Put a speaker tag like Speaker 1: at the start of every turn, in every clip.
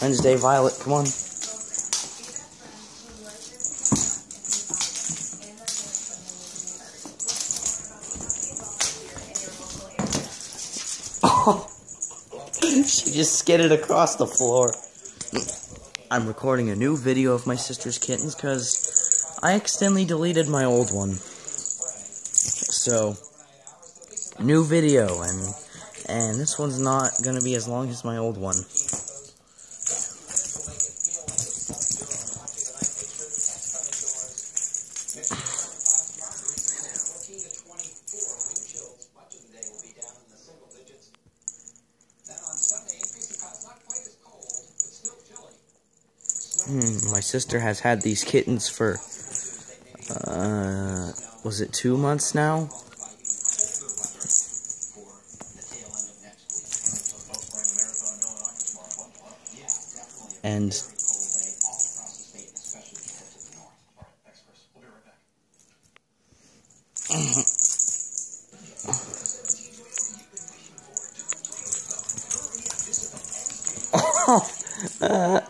Speaker 1: Wednesday, Violet, come on. Oh, she just skidded across the floor. I'm recording a new video of my sister's kittens because I accidentally deleted my old one. So, new video, and and this one's not gonna be as long as my old one. My sister has had these kittens for, uh, was it two months now? And oh, uh,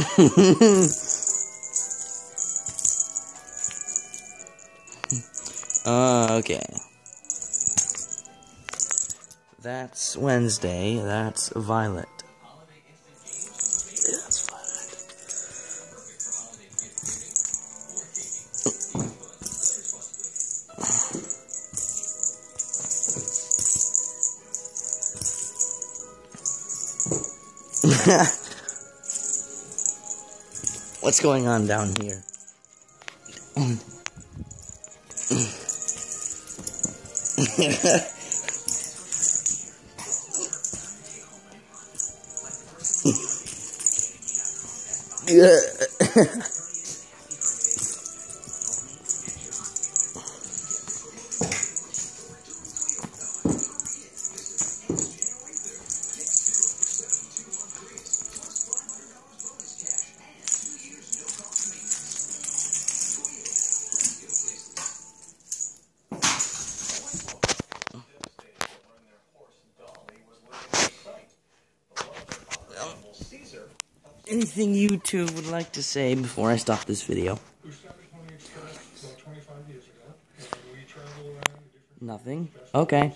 Speaker 1: Uh, okay. That's Wednesday. That's Violet. That's Violet. What's going on down here? yeah. Anything you two would like to say before I stop this video? Nothing? Okay.